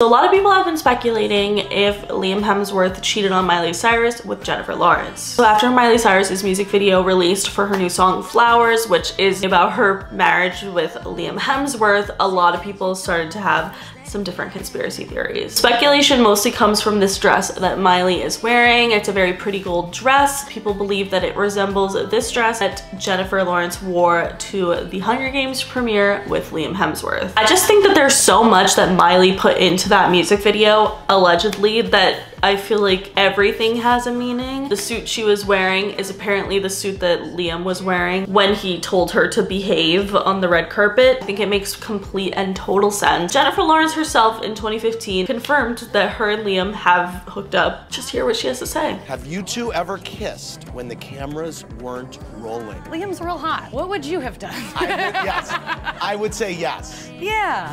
So a lot of people have been speculating if Liam Hemsworth cheated on Miley Cyrus with Jennifer Lawrence. So after Miley Cyrus's music video released for her new song Flowers, which is about her marriage with Liam Hemsworth, a lot of people started to have some different conspiracy theories. Speculation mostly comes from this dress that Miley is wearing. It's a very pretty gold dress. People believe that it resembles this dress that Jennifer Lawrence wore to the Hunger Games premiere with Liam Hemsworth. I just think that there's so much that Miley put into that music video, allegedly, that I feel like everything has a meaning. The suit she was wearing is apparently the suit that Liam was wearing when he told her to behave on the red carpet. I think it makes complete and total sense. Jennifer Lawrence herself in 2015 confirmed that her and Liam have hooked up. Just hear what she has to say. Have you two ever kissed when the cameras weren't rolling? Liam's real hot. What would you have done? I would, yes. I would say yes. yeah.